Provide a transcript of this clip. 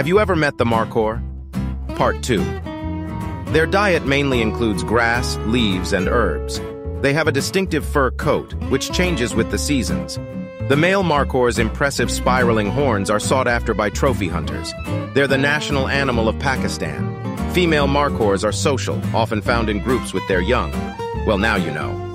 Have you ever met the markhor? Part 2. Their diet mainly includes grass, leaves, and herbs. They have a distinctive fur coat, which changes with the seasons. The male markhor's impressive spiraling horns are sought after by trophy hunters. They're the national animal of Pakistan. Female markhors are social, often found in groups with their young. Well, now you know.